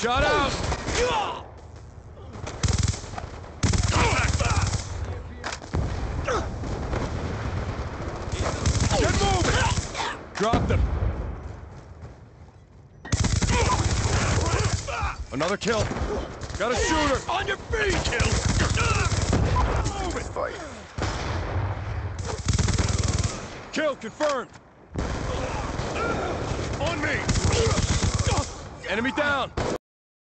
Shot out! Get moving! Drop them. Another kill. Got a shooter. On your feet. Kill. Move it. Fight. Kill confirmed. On me. Enemy down.